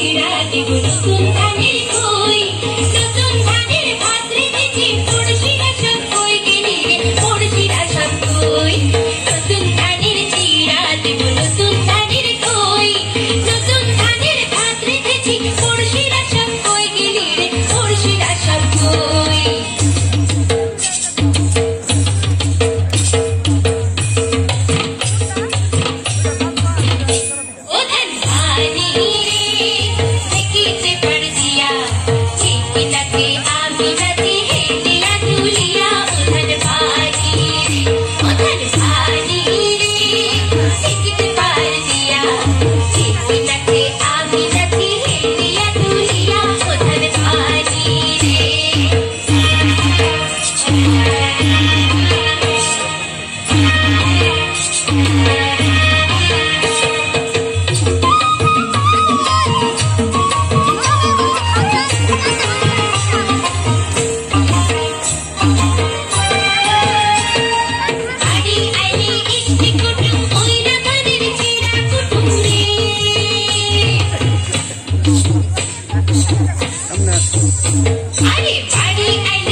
إلى ابن السلطان I'm not. I need